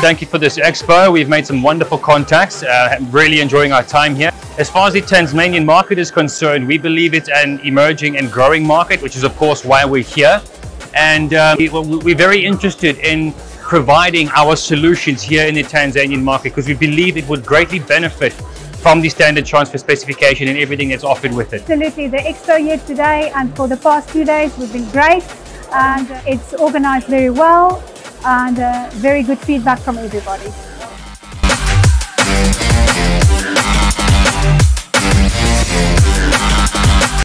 Thank you for this expo. We've made some wonderful contacts. Uh, really enjoying our time here. As far as the Tanzanian market is concerned, we believe it's an emerging and growing market, which is of course why we're here. And um, we're very interested in providing our solutions here in the Tanzanian market because we believe it would greatly benefit from the standard transfer specification and everything that's offered with it. Absolutely. The expo here today and for the past two days we've been great and it's organized very well and uh, very good feedback from everybody.